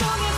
Long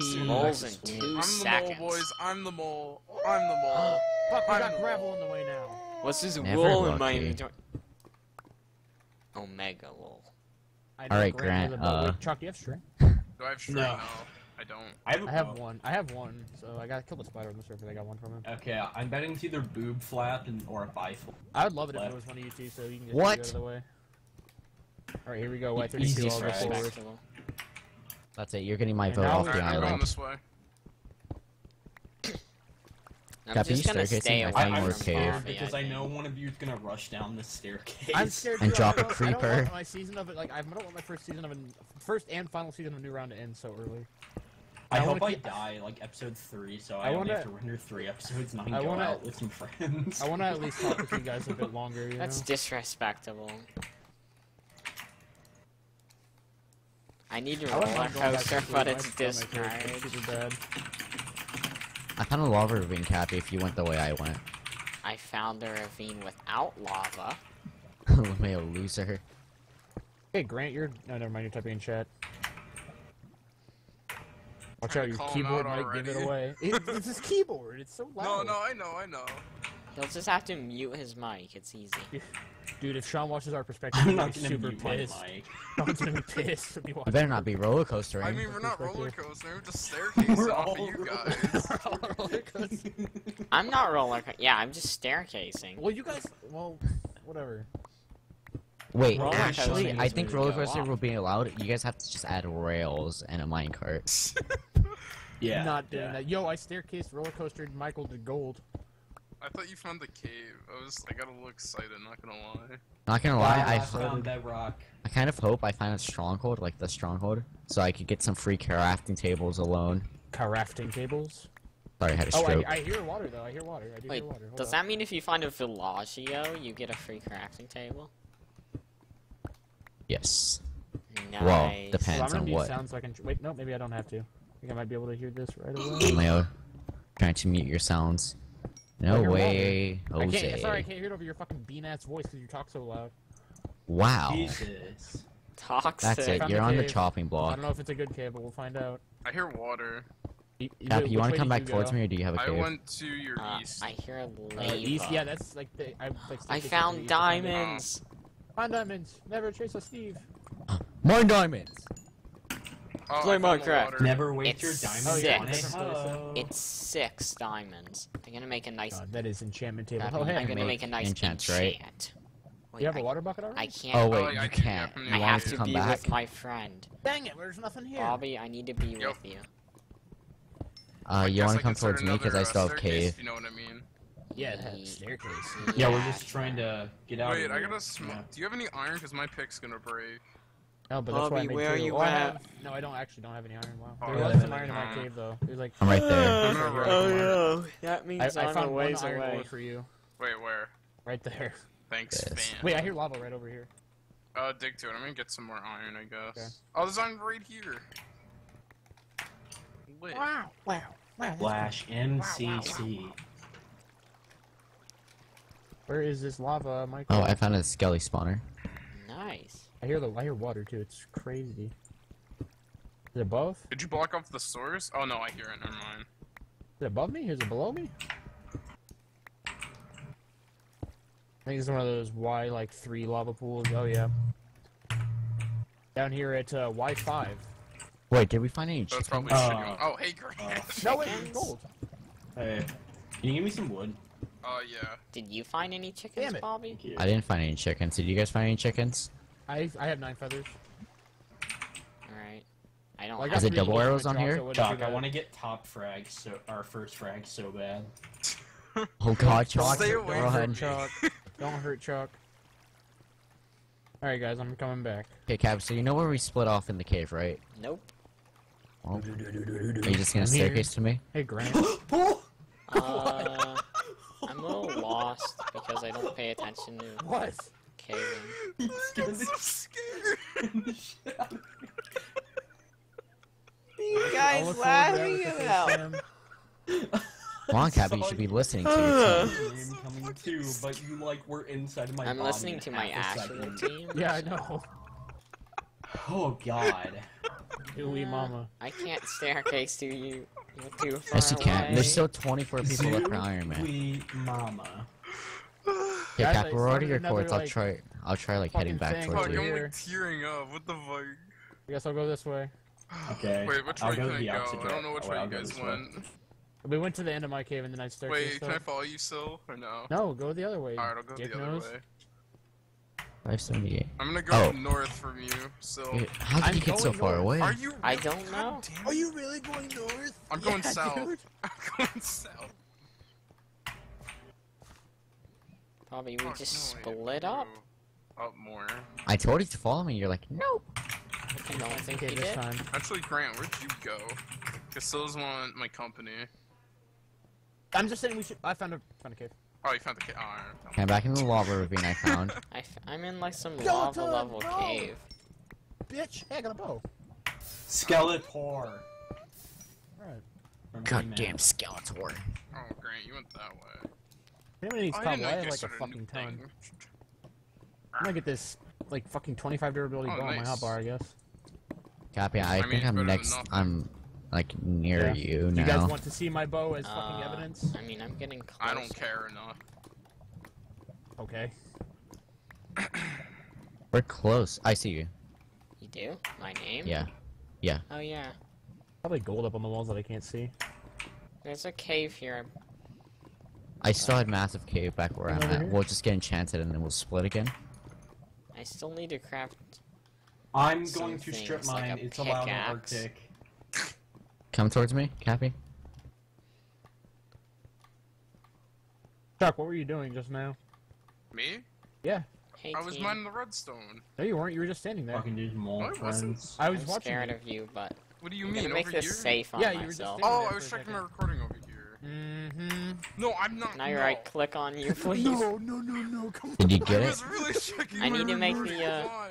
Moles in two I'm the seconds. mole, boys. I'm the mole. I'm the mole. Fuck, we I'm got gravel mole. in the way now. What's this Never wool in my lucky. inventory? Omega lol. All right, Grant, Grant, has uh, Wait, Chuck, do you have string? Do I have string? No. No. I don't. I have, a I have one. I have one, so I got killed a spider on the surface. I got one from him. Okay, I'm betting it's either boob flap and, or a bifle. I would love it if it was one of you two, so you can get What? out of the way. All right, here we go. E- Y32. easy I'll forward. Respectable. That's it. You're getting my vote off we're- the I'm going island. this way. I'm Cappy, just gonna stay away I, from more I'm cave. scared because I I know one of you is gonna rush down the staircase. I'm scared. And too. drop a don't- I don't creeper. want my season of it, like I don't want my first season of a first and final season of a new round to end so early. I, I hope I die like episode three, so I I, only wanna- have to render three episodes and I can I go wanna- out with some friends. I want to at least talk with you guys a bit longer. You That's know? disrespectable. I need a I wouldn't roller mind coaster, but it's stomach hurts, it's discouraged. super bad. I found a lava ravine, Cappy, if you went the way I went. I found a ravine without lava. Lameo loser. Hey Grant, you're no, never mind. You're typing in chat. Watch out, your keyboard out might give it away. It, it's his keyboard. It's so loud. No, loud. no, I know, I know. He'll just have to mute his mic. It's easy. Dude, if Sean watches our perspective, I'm not gonna gonna be mute super my pissed. mic. Sean's gonna be pissed if he You watches. better not be roller coastering. I eh? mean, we're not Perspective. roller coastering, we're just staircasing We're off all of you roller guys. I'm not roller. Co- yeah, I'm just staircasing. well, you guys, well, whatever. Wait, Roller actually, coaster I is think way to roller go. coaster will be allowed. You guys have to just add rails and a minecart. Yeah. not doing yeah. that. Yo, I staircased roller coastered Michael to gold. I thought you found the cave. I was, I got a little excited, not gonna lie. Not gonna lie, I, I found that rock. I kind of hope I find a stronghold, like the stronghold, so I could get some free crafting tables alone. Crafting tables. Sorry, I had a Oh, stroke. I, I hear water though. I hear water. I do Wait, hear water. Hold does up. that mean if you find a villaggio, you get a free crafting table? Yes. Nice. Well, So I'm depends gonna on do what. sound so I can. Wait, no, maybe I don't have to. I think I might be able to hear this right away. Leo, trying to mute your sounds. I No hear way, I can't. Sorry, I can't hear it over your fucking bean ass voice because you talk so loud. Wow. Jesus. Toxic. That's it. You're the on the chopping block. I don't know if it's a good cave, but we'll find out. I hear water. You, you, Cappy, you want to come back towards go? me, or do you have a I cave? went to your Uh, east. I hear Uh, lava. east, yeah, that's like the. I, like, I staircase to the found east, I found diamonds. Find diamonds. Never chase a Steve. More diamonds. Oh, I Play Minecraft. Never waste It's your diamond Oh, yeah, on it. different. Oh. It's six diamonds. I'm gonna make a nice. God, that is enchantment table. Cappy, Oh, hey, I'm gonna make make a nice enchants, right? enchant. Wait, you have I, a water bucket already? I can't. Oh Oh, wait, yeah, I you can- can't. You I have to to be back? with my friend. Dang it, there's nothing here. Bobby, I need to be Yep. with you. Uh, you want to come towards me because I still uh, have staircase, cave. If you know what I mean. Yeah, it had a staircase. Yeah, we're just trying to get out Wait, of I gotta smoke. Yeah. Do you have any iron? Cause my pick's gonna break. No, but that's why I Bobby, made where are you oh, I at? have, no, I don't actually don't have any iron. Wow. Oh, there yeah, was some iron in my cave though. There's like I'm right there. I'm gonna. Oh, no, that means I I'm a found one ways iron away. ore for you. Wait, where? Right there. Thanks, Yes. fam. Wait, I hear lava right over here. Uh, dig to it. I'm gonna get some more iron, I guess. Okay. Oh, there's iron right here. Lit. Wow, wow, wow. Flash MCC. Where is this lava, Michael? Oh, I found a skelly spawner. Nice. I hear the I hear water too. It's crazy. Is it above? Did you block off the source? Oh no, I hear it. Never mind. Is it above me? Is it below me? I think it's one of those Y like three lava pools. Oh yeah. Down here at uh, Y five. Wait, did we find any So it's chicken? probably Uh, chicken. Oh, hey, Grant. No, wait, Chickens? gold. Hey, can you give me some wood? Oh yeah. Did you find any chickens, Damn. Bobby? I didn't find any chickens. Did you guys find any chickens? I I have nine feathers. Alright. I don't Well, I have Is it got any. double three arrows on here? off, so what Chalk, I want to get top frag, so our first frag so bad. Oh god, Chalk. Stay Go away Don't from ahead. hurt Chalk. Don't hurt Chalk. Alright, guys, I'm coming back. Okay, Cap, so you know where we split off in the cave, right? Nope. Well, are you just gonna I'm here. staircase to me? Hey, Grant. Uh, I'm a little lost because I don't pay attention to what? Caving. He's I'm so scared. You I'll look forward to that with the face cam. Come on, Cap, you should be listening to your uh, team. Name coming too, but you like were inside of my I'm body listening to my half actual team. Yeah, I know. Oh god. Ooey mama. I can't staircase to you. You're too far Yes, you can. away. There's still 24 people left for Iron Man. Sweet mama. Okay, Guys, Cap, we're already started recorded. another, I'll like, try. I'll try like heading back thing. towards Fuck, you. I'm Here. like tearing up. What the fuck? I guess I'll go this way. Okay. Wait, which I'll way go can I go? opposite I don't know which direct- way oh, you I'll go guys this way. We went to the end of my cave and then I staircase. Wait, can I follow you still or no? No, go the other way. Alright, I'll go dick the other nose. way. 578. I'm gonna go Oh. north from you. So. Dude, How did I'm you get so going far away? Are you? I don't know. Are you really going north? I'm going Yeah, south. dude. I'm going south. Probably we Fuck, just no, split up. Up more. I told you to follow me. You're like, nope. I don't think Okay, you this time. Actually, Grant, where'd you go? Cause those want my company. I'm just saying we should. I found a found a cave. Oh, you found the cave. Oh, alright. Okay, I'm back in the lava ravine I found. I f- I'm in like some Skeleton, lava level no! cave. Bitch, hey, I got a bow. Skeletor. Alright. From God He-Man. damn Skeletor. Oh, Grant, you went that way. If anyone needs I cobble, didn't I know have you like a started fucking new ton. thing. I'm gonna get this like fucking 25 durability Oh, bow on my nice. hotbar, I guess. Copy. I, I mean, think I'm next. I'm like near Yeah. you Do you guys want to see my bow as fucking Uh, evidence? I mean, I'm getting close. I don't care enough. Okay. We're close. I see you. You do? My name? Yeah. Yeah. Oh yeah. Probably gold up on the walls that I can't see. There's a cave here. I still had massive cave back where I'm at. here? We'll just get enchanted and then we'll split again. I still need to craft. I'm Some going to strip things like mine. a it's a lava pickaxe. arctic. Come towards me, Cappy. Chuck, what were you doing just now? Me? Yeah. Hey, I was team. mining the redstone. No, you weren't. You were just standing there. Fucking dude, mole I wasn't. friends. I was I'm watching scared you. of you, but What do you I'm mean? gonna make over this here? safe on Yeah, you were just Oh, there I was checking my recording over here. Mm-hmm. No, I'm not. Now you no. right click on you, please. No, no, no, no. Come on. Did you I get it? was really I need to make the, uh, on.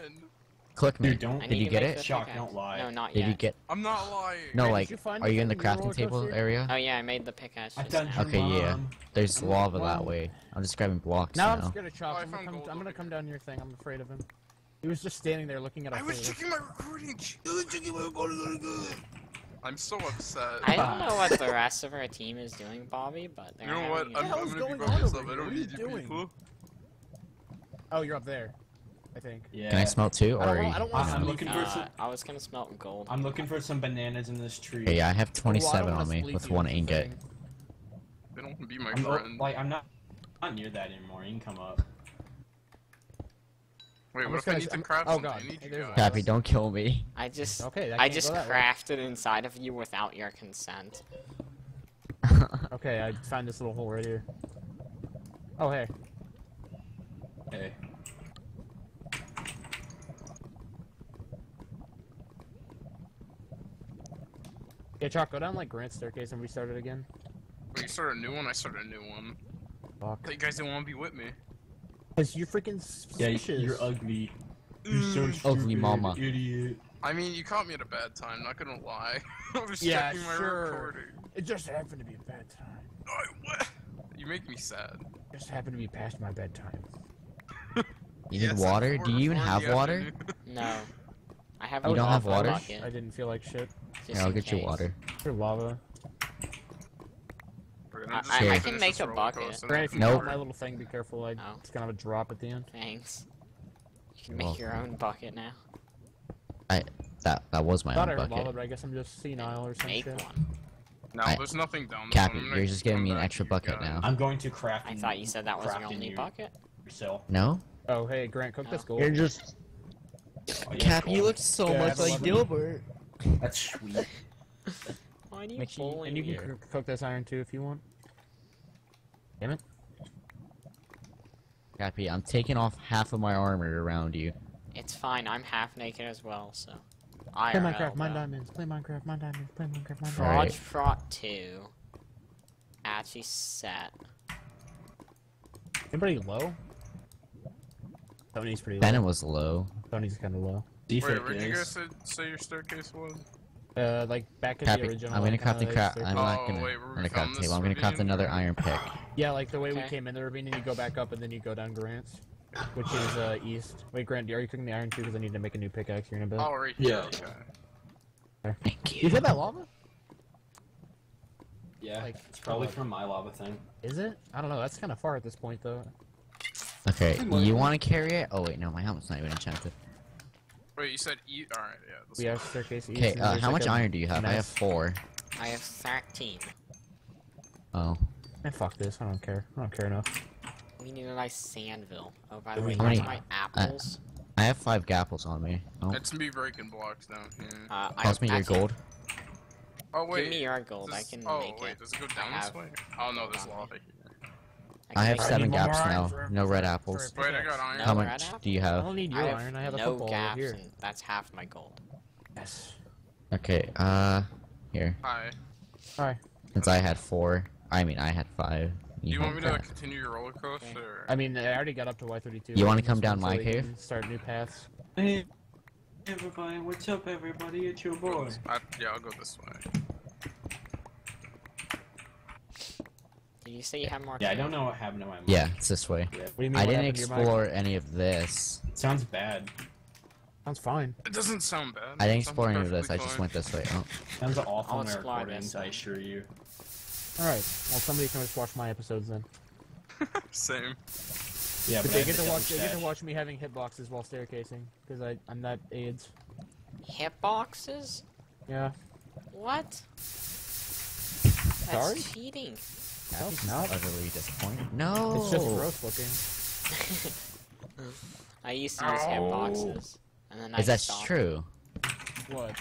Click me. Dude, don't- Did you get it? Shock, pickaxe. don't lie. No, not yet. Did you get? I'm not lying. No, like, did you find are you in the anything crafting table coaster? area? Oh yeah, I made the pickaxe. I just done now. Okay, yeah. mom. There's lava Wow. that way. I'm just grabbing blocks Now now. I'm scared of Chop. Oh, I I'm, gonna found come, I'm gonna come down your thing. I'm afraid of him. He was just standing there looking at our I was checking my recording. I was checking my recording. I'm so upset. I don't know what the rest of our team is doing, Bobby, but they're You know what? having I'm, hell I'm is gonna be by on myself. I don't What are you need you doing? people. Oh, you're up there. I think. Yeah. Can I smelt too, I don't wanna- I don't I- want I'm to looking for Uh, some. I was gonna smelt gold. I'm looking for some bananas in this tree. Okay, yeah, I have 27 on me with one ingot. They don't want to be my I'm, friend. like I'm not not near that anymore. You can come up. Wait, I'm what just if I gonna need s- to I'm- craft oh, something? God. I need Hey, you there's a- don't kill me. I just Okay, I I, can't just go that way. crafted inside of you without your consent. Okay, I found this little hole right here. Oh, hey. Hey. Yeah, Chalk, go down like Grant's staircase and restart it again. Wait, you start a new one? I start a new one. Fuck. But you guys didn't want to be with me. Cause you're freaking Yeah, you're ugly. You're so Mm. stupid, Ugly mama. idiot. I mean, you caught me at a bad time. Not gonna lie. I was Yeah, checking my sure. recording. It just happened to be a bad time. Oh, what? You make me sad. Just happened to be past my bedtime. You Yes, need water? Do you even have water? No. I have You don't have water? I didn't feel like shit. just Here, I'll in get you water. For lava. We're I- I- I can make a bucket. coaster. Grant, if you Nope. drop my little thing, be careful. I, Oh. It's kind of a drop at the end. Thanks. You can You're make your own bucket now. I That that was my thought I own heard lava, bucket. but I guess I'm just senile or something. Make shit. one. No, I- there's nothing down there. Cappy, you're just giving me an extra bucket guys. now. I'm going to craft. I thought you said that was your only you bucket. yourself. No? Oh, hey, Grant, cook this Oh. gold. You're just. Oh, yeah, Cap, you look so Yeah, much like Dilbert. That's sweet. Why do you Make sure and you me? can cook- cook this iron too if you want. Damn it. Cappy, I'm taking off half of my armor around you. It's fine. I'm half naked as well, so. Play Minecraft, mine diamonds. Play Minecraft, mine diamonds. Play Minecraft, mine Right. diamonds. Frog Fraught 2. Actually set. Anybody low? Tony's pretty low. Bennett was low. Tony's kind of low. Wait, Defect where'd you guys say, say your staircase was? Uh, like back in Cappy, the original. I'm gonna like, craft the kinda craft. I'm Oh, not gonna. wait, I'm gonna found craft the table. I'm gonna craft another iron pick. Yeah, like the way we came in the ravine, and you go back up, and then you go down Grant's, which is uh east. Wait, Grant, are you cooking the iron too? Because I need to make a new pickaxe here in a bit. Oh, right here. Yeah. Okay. Thank You you. hit that lava? Yeah, Like, it's probably from my lava thing. Is it? I don't know. That's kind of far at this point, though. Okay, you want to carry it? Oh wait, no, my helmet's not even enchanted. Wait, you said eat? Alright, yeah. This We one. have staircase east. Okay, uh, how like, much iron do you have? I have four. I have 13. Oh, Man, fuck this. I don't care. I don't care enough. We need a nice sandville. Oh, by the way, here's my apples. I have five gapples on me. Oh, It's me breaking blocks down here. Uh, I toss me your actually- gold. Oh, wait. Give me your gold. I does- can oh, make wait, it. does it go I down this way? Oh, no, there's hold on. lava here. can I have seven need gaps now. for- No red apples. Wait, I got iron. No How much apple? do you have? I don't need I your have iron. I have a no football over gaps, here. and that's half my gold. Yes. Okay, uh, here. Hi. Alright. Since I had four, I mean I had five. Do you want me to had- continue your roller coaster? or- I mean, I already got up to Y32. You wanna wanna come down my cave? Start new paths. Hey, everybody, what's up, everybody? It's your boy. this- I, yeah, I'll go this way. Did you say you have more? Yeah, I don't know what happened to my mic. Yeah, it's this way. Yeah. What do you mean? I what didn't happened to your explore any of this. It sounds bad. Sounds fine. It doesn't sound bad. I didn't explore any of this. I just went this way. Oh, Sounds awful I'll in explore this I assure you. Alright. Well, somebody can just watch my episodes then. Same. Yeah, But but they get to watch. They get to watch me having hitboxes while staircasing because I I'm not AIDS. Hitboxes? Yeah. What? Sorry? That's cheating. No, it's not. utterly disappointed. No. It's just gross looking. I used to use Ow. hitboxes, and then I Is that stopped. true? What?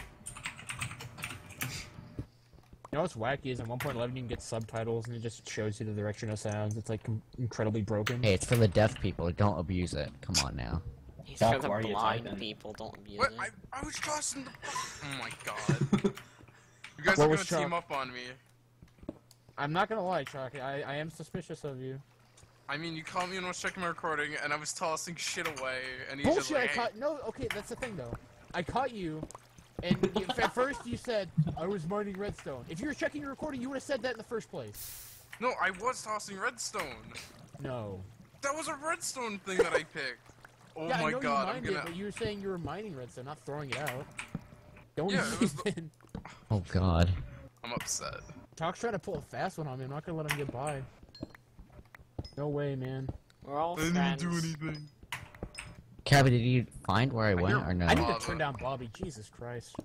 You know what's wacky is in 1.11 you can get subtitles and it just shows you the direction of sounds. It's like incredibly broken. Hey, it's for the deaf people. Don't abuse it. Come on now. It's Doc, for the why are you blind people. Don't abuse What? it. I, I was tossing the. Oh my god. You guys What are gonna team up on me. I'm not gonna lie, Chuck. I, I am suspicious of you. I mean, you called me when I was checking my recording, and I was tossing shit away, and he's just Bullshit! I like, hey. caught. No, okay, that's the thing though. I caught you, and you, at first you said I was mining redstone. If you were checking your recording, you would have said that in the first place. No, I was tossing redstone. No. That was a redstone thing that I picked. Oh yeah, I my know god, you I'm gonna. it, but you were saying you were mining redstone, not throwing it out. Don't Yeah, it was the- Oh God. I'm upset. Talk's trying to pull a fast one on me. I'm not gonna let him get by. No way, man. We're all I didn't even do anything. Cappy, did you find where I went hear- or no? I need to turn down Bobby. Jesus Christ.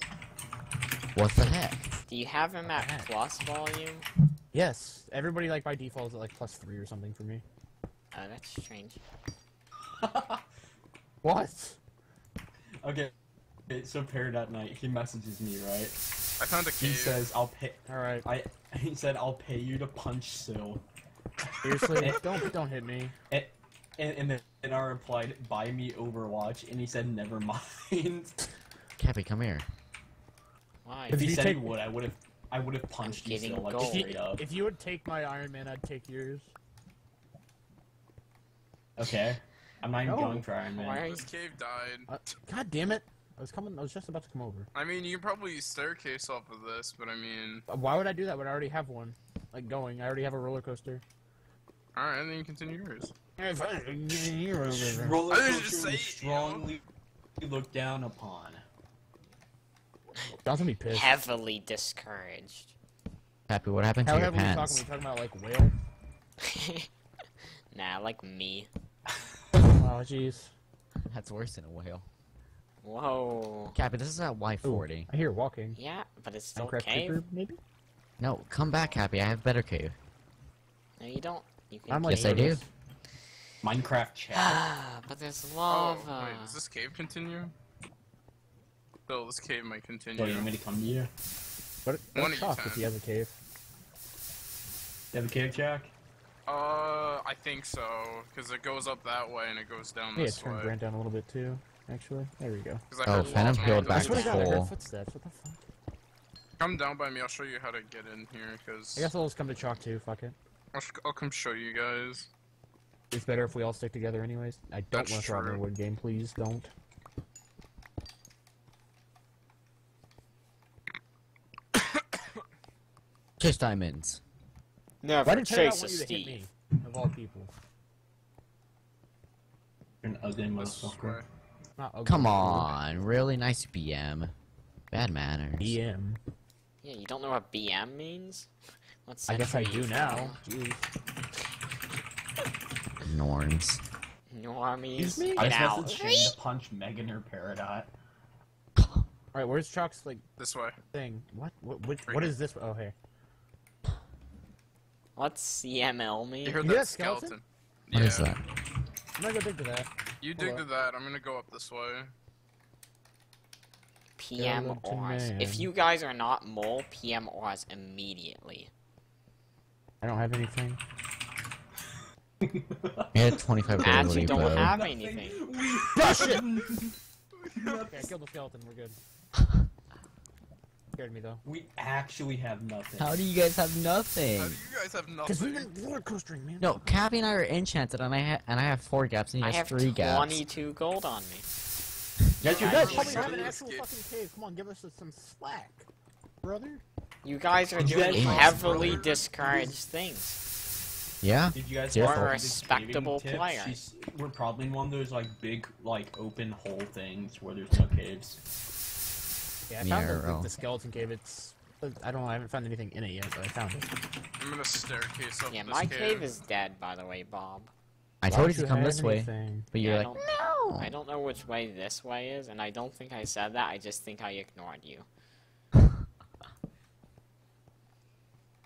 What the heck? Do you have him at plus volume? Yes, everybody like by default is at like plus three or something for me. Oh, that's strange. What? Okay. okay, so paired at night, he messages me, right? I found a key. He says, "I'll pay." All right. I he said, "I'll pay you to punch Sil." Seriously, don't don't hit me. And and then and I replied, "Buy me Overwatch," and he said, "Never mind." Cappy, come here. Why? if he you said take- he would, I would have. I would have punched you getting Sil, like. If you, straight up. if you would take my Iron Man, I'd take yours. Okay. I'm not even No. going for Iron Man. Why are you? This cave died. Uh, God damn it! I was coming. I was just about to come over. I mean, you can probably staircase off of this, but I mean, Uh, Why would I do that when I already have one? Like going, I already have a roller coaster. alright, and then you continue yours. Roller I didn't coaster just we say it, you know? strongly looked down upon. Sean's gonna be pissed. Heavily discouraged. Happy, what happened to How your heavily you talking? pants? We talking about like whale? nah, like me. Oh jeez. That's worse than a whale. Whoa. Cappy, this is at Ooh, Y40. I hear walking. Yeah, but it's still Minecraft cave. creeper, maybe? No, come back, Cappy. I have better cave. No, you don't. You can. I'm like Yes, I do. Nervous. Minecraft chat. Ah, but there's lava. Oh, lava. wait, does this cave continue? Still, this cave might continue. What, you want me to come to you? But One let's of you talk if can. he has a cave. You have a cave, Jack? Uh, I think so, because it goes up that way and it goes down Yeah, this turn way. Grant down a little bit too. Actually, there we go. I Oh, Phantom walls peeled around back I swear to the God, I heard hole. footsteps. What the fuck? Come down by me. I'll show you how to get in here. Cause I guess I'll just come to chalk too. Fuck it. I'll, sh- I'll come show you guys. It's better if we all stick together, anyways. I don't That's want to throw out my true. wood game, please don't. Just diamonds. Never Why did Terry not chase a want you to hit Steve. me? Of all people. You're an ugly motherfucker. Not ugly, Come dude. on, really nice BM. Bad manners. BM. Yeah, you don't know what BM means? What I guess I do now. Jeez. Norms. Normies. Excuse me? I just have out. to to punch Megan or Peridot. Alright, where's Chalk's, like, This way. thing? What? What, what, Right what this? Oh, hey. What's CML mean? You heard You that got skeleton? skeleton? What yeah. is that? I'm not gonna go dig to that. You Hold dig up. to that. I'm gonna go up this way. PM Skeleton Oz. If you guys are not mole, PM Oz immediately. I don't have anything. We had 25 As ability, you don't bro. have anything. Oh, shit! okay, I killed the skeleton. We're good. Scared me, though. We actually have nothing. How do you guys have nothing? How do you guys have nothing? Because we've been roller coastering, man. No, Cappy and I are enchanted, and I ha- and I have four gaps, and he has have three gaps. 22 gold on me. Yes, You you're guys probably have an actual this fucking cave. Come on, give us some slack, brother. You guys are doing guys heavily brother. discouraged things. Yeah? Did you guys You're a respectable player. She's, we're probably in one of those like big like open hole things where there's no caves. Yeah, I found the, Narrow. the skeleton cave. It's I don't know. I haven't found anything in it yet, but I found it. I'm gonna staircase up Yeah, this my cave. cave is dead, by the way, Bob. I Why told you to come have this way, anything? but Yeah, you're I like, don't- no. I don't know which way this way is, and I don't think I said that. I just think I ignored you.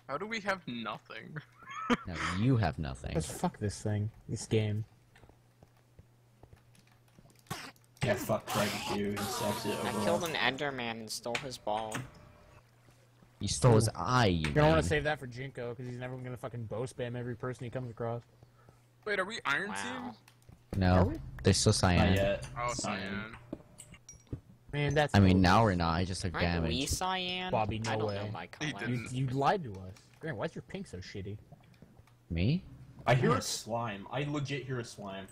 How do we have nothing? No, you have nothing. Let's fuck this thing. This game. Yeah, fuck Craig too. He sucks at I Overwatch. killed an Enderman and stole his ball. You stole his eye, you You're gonna want to save that for Jinko because he's never gonna fucking bow spam every person he comes across. Wait, are we Iron Wow. Team? No, they're still Not cyan. yet. Oh, Cyan. Cyan. Man, that's. I mean, now we're not. I just took Aren't we damage. cyan? Bobby, I no don't way. know my He color. didn't. you, you lied to us. Grant, why's your pink so shitty? Me? I hear a slime. I legit hear a slime.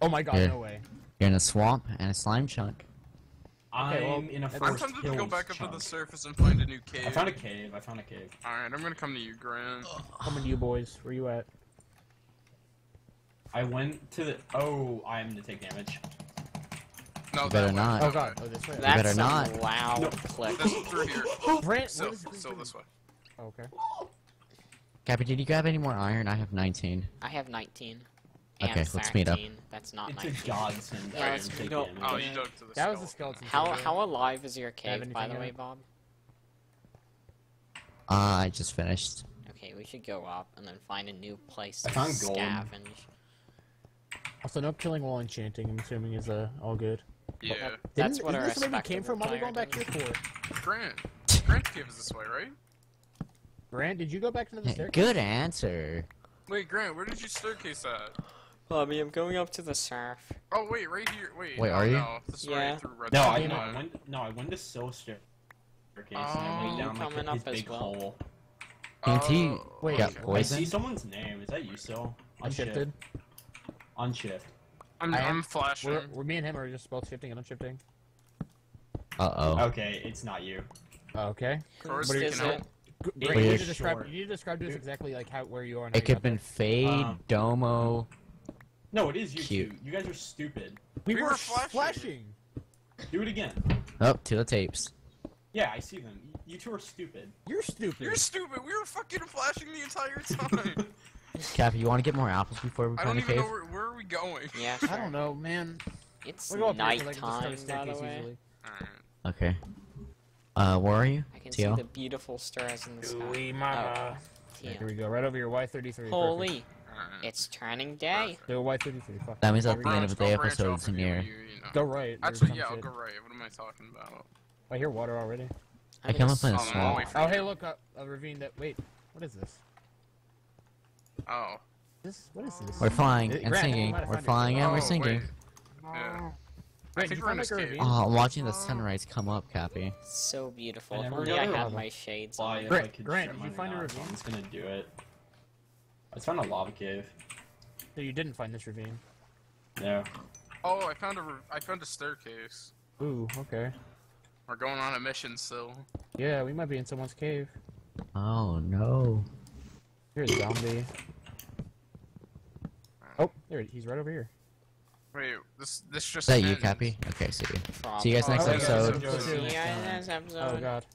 Oh my god, Here. no way. You're in a swamp and a slime chunk. I'm well, in a that's- I'm forest tempted to go hills back up chunk. to the surface and find a new cave. I found a cave. I found a cave. Alright, I'm gonna come to you, Grant. Coming to you boys. Where you at? I went to the. Oh, I am gonna take damage. No, You that better way. not. Oh god. Oh, this way. That's better not. loud No. click. This is through here. Grant, So, what is so this way. Oh, okay. Oh, Cappy, did you grab any more iron? I have 19. I have 19. And Okay, let's meet up. That's not It's 19. a godsend. Yeah, I let's didn't meet take up. Oh, you dug to the That was the skeleton. skeleton. How cave. how alive is your Have cave, by the way, yet? Bob? Uh, I just finished. Okay, we should go up and then find a new place to found gold. scavenge. Also, no killing while enchanting. I'm assuming is uh all good. Yeah. That's Didn't- what a isn't this where we came from? What are we going player back here for? Grant. Grant's cave is this way, right? Grant, did you go back into the staircase? Good answer. Wait, Grant, where did you staircase at? Bobby, I'm going up to the surf. Oh, wait, right here. Wait, Wait, no, are you? No, Yeah. right through red No, I no, I went. No, I went to Sill staircase and I Oh. went down like Coming his up as big well. hole. TNT Oh, Wait, got okay. I see someone's name. Is that you, Sill? Unshifted. On shift. I'm, I am- flashing. We're, we're me and him are just both shifting and unshifting. Uh oh. Okay, it's not you. Oh, okay. Course, Whose we is it? Help. G- you need to describe. short. You need to describe to us exactly like how where you are. And It could got have been. Fade, Um, Domo. No, it is you Cute. two. You guys are stupid. We, We were, were flashing. flashing. Do it again. Up to the tapes. Yeah, I see them. You two are stupid. You're stupid. You're stupid. We were fucking flashing the entire time. Cappy, you want to get more apples before we go? I find don't even know where, where are we going. Yeah, I don't know, man. It's We go up here 'cause I can just start a nighttime, by the way. easily. Okay. Uh, where are you? I can Teal? see the beautiful stars in the sky. Ooey mama. Oh, Okay, here we go. Right over your Y33. Holy, Alright. it's turning day. Perfect. Do a Y33. Fuck. That means I'll at the end of the I'll branch episode's of you, near. you, you know. Go right. or Actually, yeah, I'll go right. What am I talking about? I hear water already. I come up in a Oh, swamp. wait for Oh, hey, look, a, a ravine that. Wait, what is this? Oh. This what is this? We're flying Uh, and Grant, singing. you might have We're found it. flying and Oh, we're singing. wait. Yeah. I Grant, think you we're in found this like a cave. ravine? Oh, I'm watching the sunrise come up, Cappy. So beautiful. I If only got I a had my shades Fly on. Grant- Grant, did you find a ravine? I'm just gonna do it. I found a lava cave. So you didn't find this ravine. No. Oh, I found a re- I found a staircase. Ooh, okay. We're going on a mission still. Yeah, we might be in someone's cave. Oh no. Here's a zombie. Oh, there he's right over here. Wait, this this Is just that you. Cappy? Okay, see you. From See you guys next Oh, episode. See you guys next Oh god.